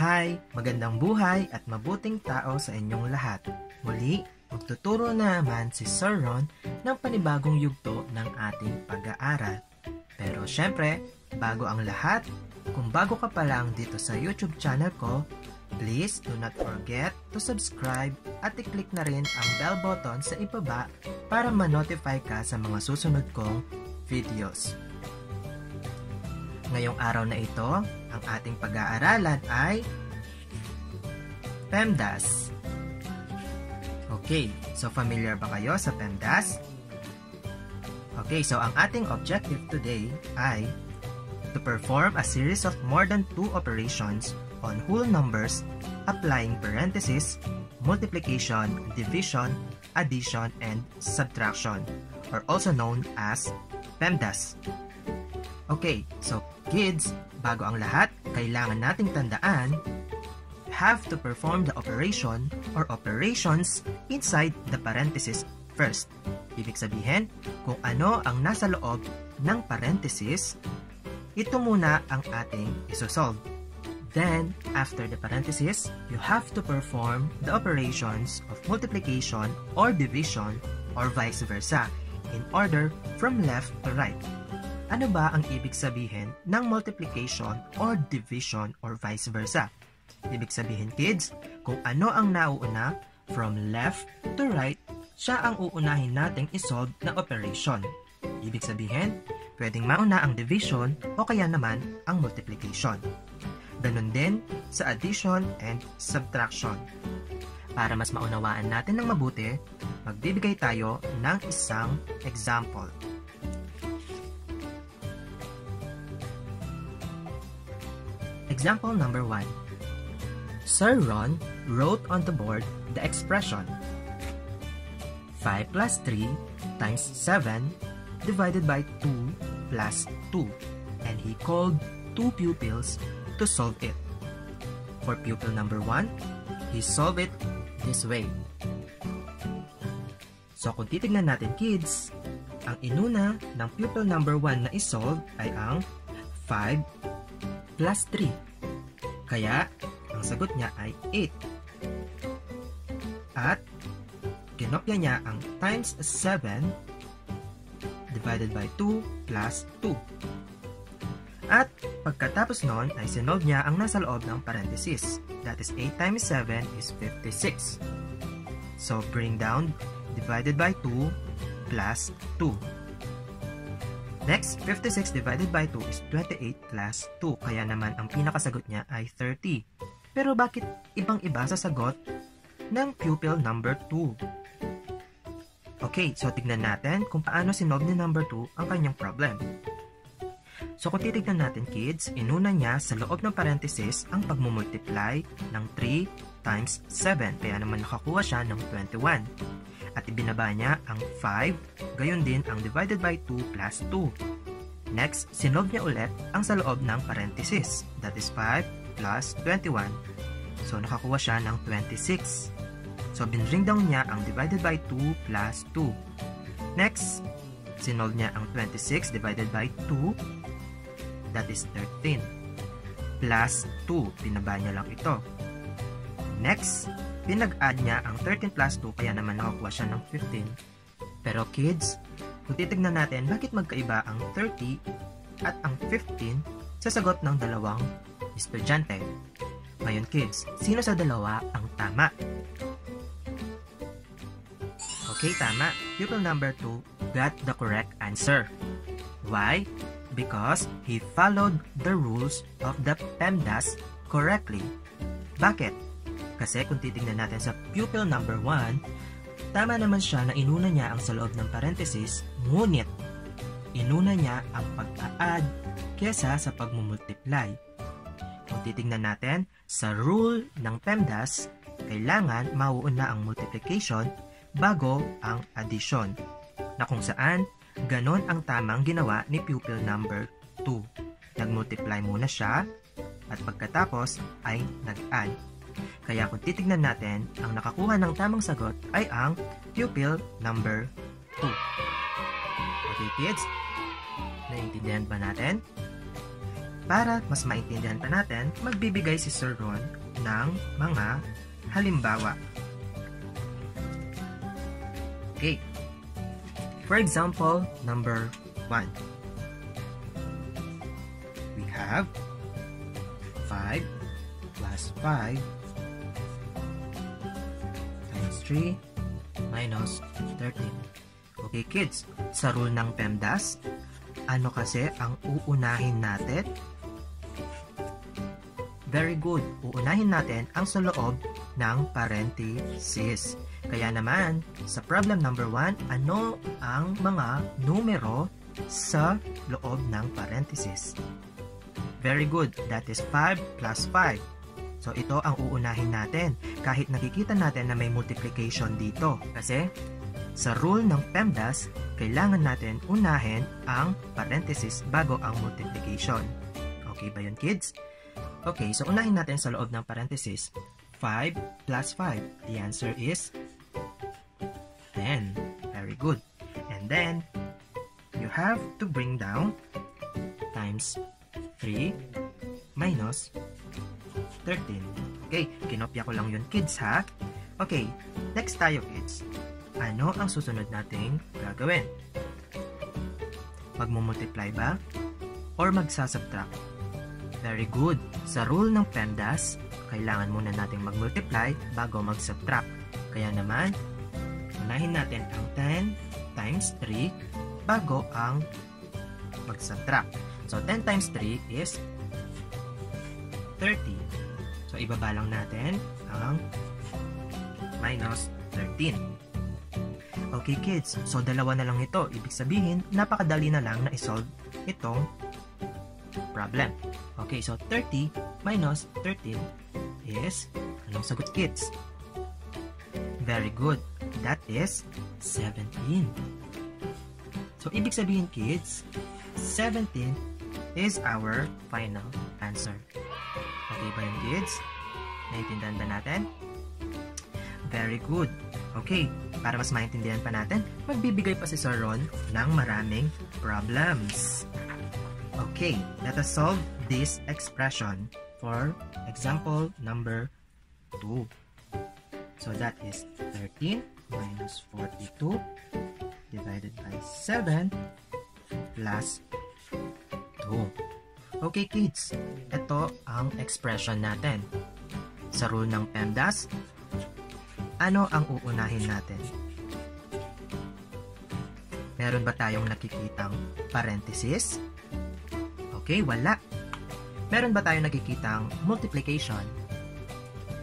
Hi! Magandang buhay at mabuting tao sa inyong lahat. Muli, magtuturo na naman si Sir Ron ng panibagong yugto ng ating pag-aaral. Pero syempre, bago ang lahat, kung bago ka pa lang dito sa YouTube channel ko, please do not forget to subscribe at i-click na rin ang bell button sa ibaba para ma-notify ka sa mga susunod kong videos. Ngayong araw na ito, ang ating pag-aaralan ay PEMDAS. Okay, so familiar ba kayo sa PEMDAS? Okay, so ang ating objective today ay to perform a series of more than two operations on whole numbers applying parentheses, multiplication, division, addition, and subtraction, or also known as PEMDAS. Okay, so kids, bago ang lahat, kailangan nating tandaan have to perform the operation or operations inside the parenthesis first. Ibig sabihin, kung ano ang nasa loob ng parenthesis, ito muna ang ating isosolve. Then, after the parenthesis, you have to perform the operations of multiplication or division or vice versa in order from left to right. Ano ba ang ibig sabihin ng multiplication or division or vice versa? Ibig sabihin kids, kung ano ang nauuna from left to right, siya ang uunahin nating isolve na operation. Ibig sabihin, pwedeng mauna ang division o kaya naman ang multiplication. Ganon din sa addition and subtraction. Para mas maunawaan natin ng mabuti, magbibigay tayo ng isang example. Example number 1. Sir Ron wrote on the board the expression 5 plus 3 times 7 divided by 2 plus 2 and he called two pupils to solve it. For pupil number 1, he solved it this way. So kung titignan natin kids, ang inuna ng pupil number 1 na isolve ay ang 5 plus 3. Kaya, ang sagot niya ay 8. At, kinopya niya ang times 7 divided by 2 plus 2. At, pagkatapos nun ay sinolve niya ang nasa loob ng parenthesis. That is 8 times 7 is 56. So, bring down divided by 2 plus 2. Next, 56 divided by 2 is 28 plus 2. Kaya naman ang pinakasagot niya ay 30. Pero bakit ibang-iba sa sagot ng pupil number 2? Okay, so tignan natin kung paano sinolve ni number 2 ang kanyang problem. So kung titignan natin kids, inuna niya sa loob ng parenthesis ang pagmumultiply ng 3 times 7. Kaya naman nakakuha siya ng 21 at ibinaba niya ang 5, gayon din ang divided by 2 plus 2. Next, sinolve niya ulit ang sa loob ng parenthesis, that is 5 plus 21. So, nakakuha siya ng 26. So, binring down niya ang divided by 2 plus 2. Next, sinolve niya ang 26 divided by 2, that is 13. Plus 2, pinaba niya lang ito. Next, pinag-add niya ang 13 plus 2 kaya naman nakakuha siya ng 15. Pero kids, kung titignan natin bakit magkaiba ang 30 at ang 15 sa sagot ng dalawang estudyante. Ngayon kids, sino sa dalawa ang tama? Okay, tama. Pupil number 2 got the correct answer. Why? Because he followed the rules of the PEMDAS correctly. Bakit? Kasi kung titignan natin sa pupil number 1, tama naman siya na inuna niya ang sa loob ng parenthesis, ngunit inuna niya ang pag-add kesa sa pagmumultiply. Kung titignan natin, sa rule ng PEMDAS, kailangan mauuna ang multiplication bago ang addition, na kung saan ganon ang tamang ginawa ni pupil number 2. Nagmultiply muna siya at pagkatapos ay nag-add. Kaya kung titignan natin, ang nakakuha ng tamang sagot ay ang pupil number 2. Okay kids? Naiintindihan ba natin? para mas maintindihan pa natin, magbibigay si Sir Ron ng mga halimbawa. Okay. For example, number 1. We have 5 plus 5 times 3 minus 13. Okay kids, sa rule ng PEMDAS, ano kasi ang uunahin natin? Very good. Uunahin natin ang sa loob ng parenthesis. Kaya naman, sa problem number 1, ano ang mga numero sa loob ng parenthesis? Very good. That is 5 plus 5. So, ito ang uunahin natin. Kahit nakikita natin na may multiplication dito. Kasi, sa rule ng PEMDAS, kailangan natin unahin ang parenthesis bago ang multiplication. Okay ba yun, kids? Okay, so unahin natin sa loob ng parenthesis. 5 plus 5. The answer is 10. Very good. And then, you have to bring down times 3 minus 13. Okay, kinopya ko lang yun kids ha. Okay, next tayo kids. Ano ang susunod nating gagawin? Magmumultiply ba? Or magsasubtract? Very good. Sa rule ng PEMDAS, kailangan muna nating magmultiply bago magsubtract. Kaya naman, unahin natin ang 10 times 3 bago ang magsubtract. So, 10 times 3 is 30. So, ibaba lang natin ang minus 13. Okay kids, so dalawa na lang ito. Ibig sabihin, napakadali na lang na isolve itong problem. Okay, so 30 minus 13 is, anong sagot kids? Very good. That is 17. So, ibig sabihin kids, 17 is our final answer. Okay ba yun, kids? Naintindihan ba natin? Very good. Okay, para mas maintindihan pa natin, magbibigay pa si Sir Ron ng maraming problems. Okay, let us solve this expression for example number 2. So that is 13 minus 42 divided by 7 plus 2. Okay kids, ito ang expression natin. Sa rule ng PEMDAS, ano ang uunahin natin? Meron ba tayong nakikitang parenthesis? Okay, wala. Meron ba tayong nakikitang multiplication?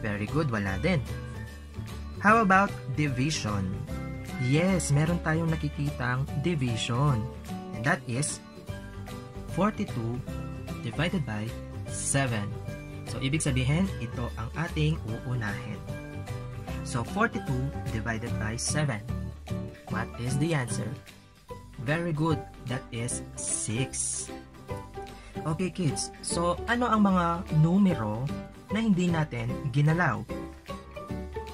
Very good, wala din. How about division? Yes, meron tayong nakikitang division. And that is 42 divided by 7. So, ibig sabihin, ito ang ating uunahin. So, 42 divided by 7. What is the answer? Very good. That is 6. Okay, kids. So, ano ang mga numero na hindi natin ginalaw?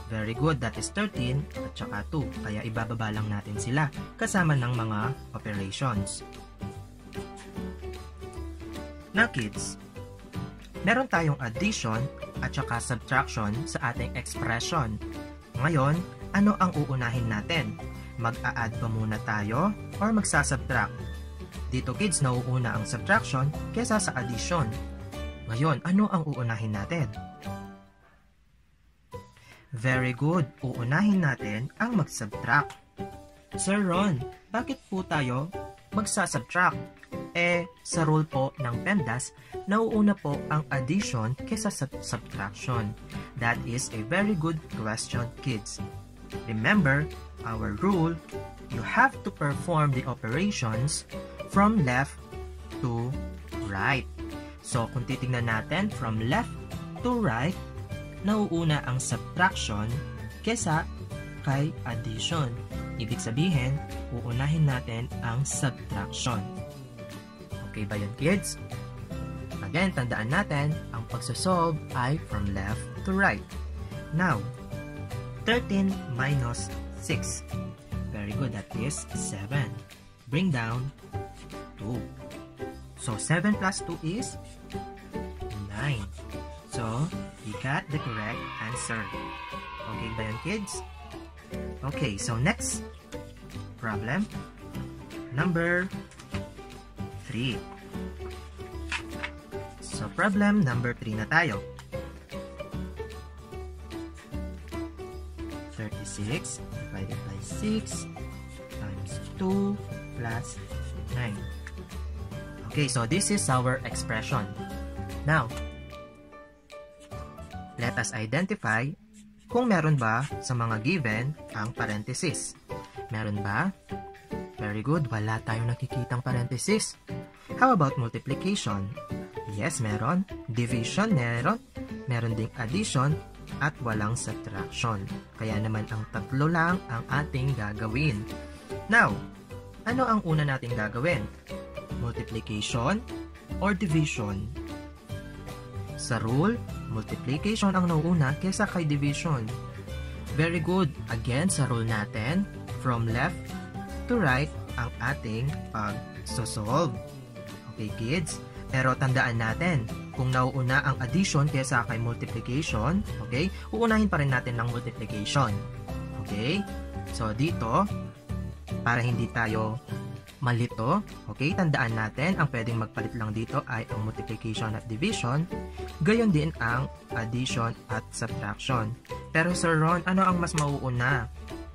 Very good. That is 13 at saka 2. Kaya ibababa lang natin sila kasama ng mga operations. Now kids, meron tayong addition at saka subtraction sa ating expression. Ngayon, ano ang uunahin natin? Mag-a-add pa muna tayo or magsasubtract? Dito kids, nauuna ang subtraction kesa sa addition. Ngayon, ano ang uunahin natin? Very good. Uunahin natin ang mag-subtract. Sir Ron, bakit po tayo magsasubtract? Eh, sa rule po ng PEMDAS, nauuna po ang addition kesa sa subtraction. That is a very good question, kids. Remember, our rule, you have to perform the operations from left to right. So, kung titingnan natin from left to right, nauuna ang subtraction kesa kay addition. Ibig sabihin, uunahin natin ang subtraction. Okay ba yun, kids? Again, tandaan natin, ang pagsasolve ay from left to right. Now, 13 minus 6. Very good, that is 7. Bring down 2. So, 7 plus 2 is 9. So, we got the correct answer. Okay ba yan, kids? Okay, so next problem. Number 3. So, problem number 3 na tayo. 36 divided by 6 times 2 plus 9. Okay, so this is our expression. Now, let us identify kung meron ba sa mga given ang parenthesis. Meron ba? Very good, wala tayong nakikitang parenthesis. How about multiplication? Yes, meron. Division, meron. Meron ding addition at walang subtraction. Kaya naman ang tatlo lang ang ating gagawin. Now, ano ang una nating gagawin? Multiplication or division? Sa rule, multiplication ang nauuna kesa kay division. Very good. Again, sa rule natin, from left to right ang ating pag-solve. Okay, kids? Pero tandaan natin, kung nauuna ang addition kesa kay multiplication, okay, uunahin pa rin natin ng multiplication. Okay? So, dito, para hindi tayo malito, okay, tandaan natin, ang pwedeng magpalit lang dito ay ang multiplication at division, gayon din ang addition at subtraction. Pero Sir Ron, ano ang mas mauuna?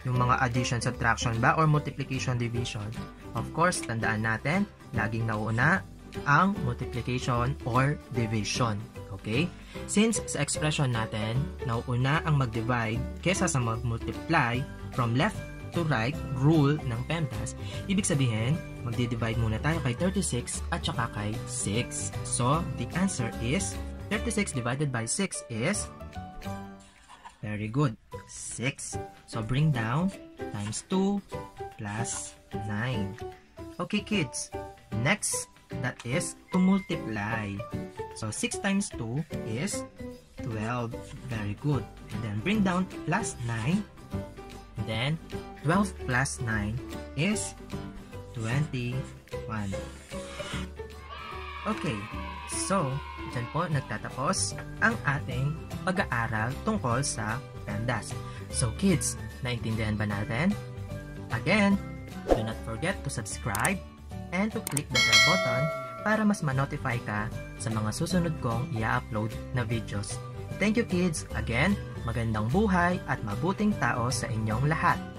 Yung mga addition, subtraction ba, or multiplication, division? Of course, tandaan natin, laging nauuna ang multiplication or division. Okay? Since sa expression natin, nauuna ang mag-divide kesa sa mag-multiply from left to right rule ng PEMDAS, ibig sabihin, magdi-divide muna tayo kay 36 at saka kay 6. So, the answer is 36 divided by 6 is very good, 6. So, bring down times 2 plus 9. Okay, kids. Next, that is to multiply. So 6 times 2 is 12. Very good. And then bring down plus 9. And then 12 plus 9 is 21. Okay, so dyan po nagtatapos ang ating pag-aaral tungkol sa pandas. So kids, naintindihan ba natin? Again, do not forget to subscribe and to click the bell button para mas ma-notify ka sa mga susunod kong i-upload na videos. Thank you kids! Again, magandang buhay at mabuting tao sa inyong lahat!